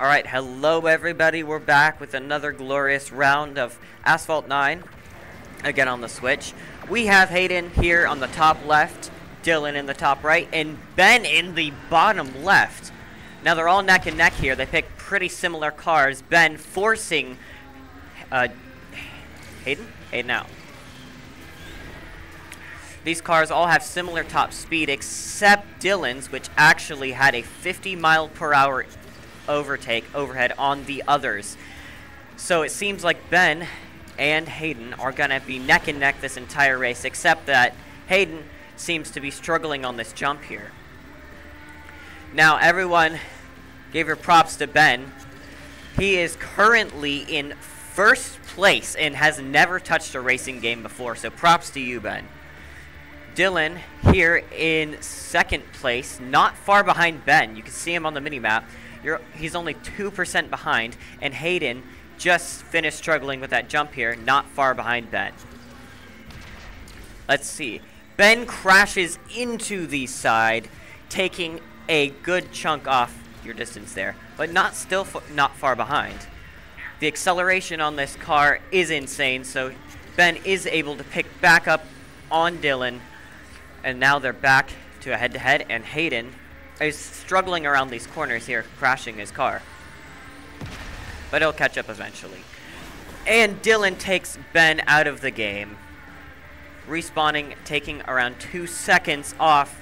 All right, hello everybody. We're back with another glorious round of Asphalt 9. Again on the Switch. We have Hayden here on the top left, Dylan in the top right, and Ben in the bottom left. Now they're all neck and neck here. They pick pretty similar cars. Ben forcing uh, Hayden? Hayden out. These cars all have similar top speed except Dylan's, which actually had a 50 mile per hour overtake overhead on the others. So it seems like Ben and Hayden are going to be neck and neck this entire race, except that Hayden seems to be struggling on this jump here. Now, everyone gave your props to Ben. He is currently in first place and has never touched a racing game before, so props to you, Ben. Dylan here in second place, not far behind Ben. You can see him on the mini map. You're, he's only 2% behind, and Hayden just finished struggling with that jump here, not far behind Ben. Let's see. Ben crashes into the side, taking a good chunk off your distance there, but not still not far behind. The acceleration on this car is insane, so Ben is able to pick back up on Dylan, and now they're back to a head-to-head, -head, and Hayden is struggling around these corners here, crashing his car. But he'll catch up eventually. And Dylan takes Ben out of the game. Respawning, taking around two seconds off.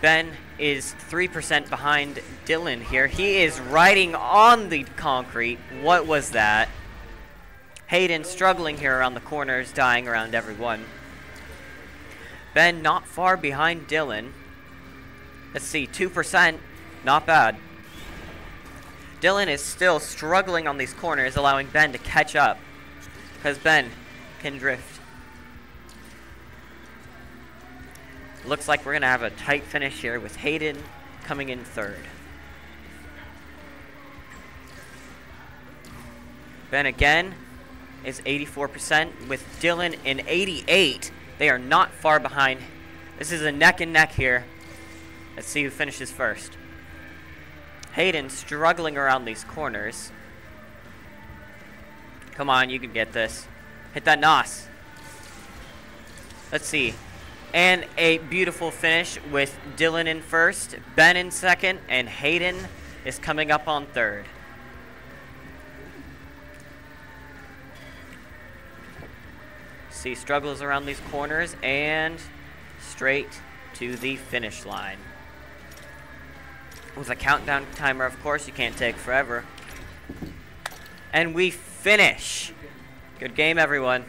Ben is 3% behind Dylan here. He is riding on the concrete. What was that? Hayden struggling here around the corners, dying around everyone. Ben not far behind Dylan. Let's see, 2%. Not bad. Dylan is still struggling on these corners, allowing Ben to catch up. Because Ben can drift. Looks like we're going to have a tight finish here with Hayden coming in third. Ben again is 84% with Dylan in 88. They are not far behind. This is a neck and neck here. Let's see who finishes first. Hayden struggling around these corners. Come on, you can get this. Hit that NOS. Let's see. And a beautiful finish with Dylan in first, Ben in second, and Hayden is coming up on third. See struggles around these corners and straight to the finish line. With a countdown timer, of course, you can't take forever. And we finish. Good game, everyone.